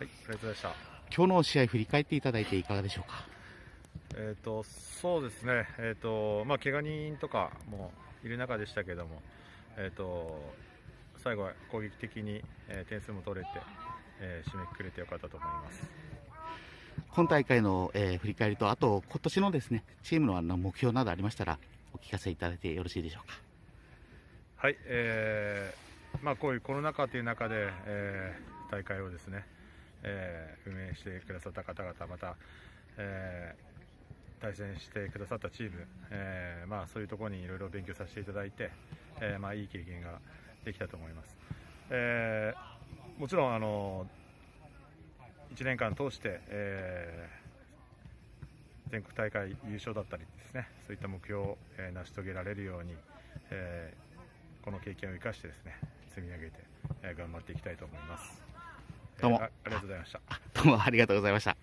ありがとうございました。今日の試合振り返っていただいていかがでしょうか？えっ、とそうですね。えっ、とまあ怪我人とかもいる中でしたけども、えっ、と最後は攻撃的に、えー点数も取れて、えー締めくくれてよかったと思います。今大会の、えー振り返りと、あと今年のですね、チームのあの目標などありましたら、お聞かせいただいてよろしいでしょうか？はい、えーまあ、こういうコロナ禍という中で、えー大会をですね、えー運営してくださった方々、また、えー対戦してくださったチーム、えーまあ、そういうところにいろいろ勉強させていただいて、えーまあ、いい経験ができたと思います。えーもちろんあの1年間通して、えー全国大会優勝だったりですねそういった目標を、えー成し遂げられるように、えーこの経験を生かしてですね積み上げて、えー頑張っていきたいと思います。どうもございました。どうもありがとうございました。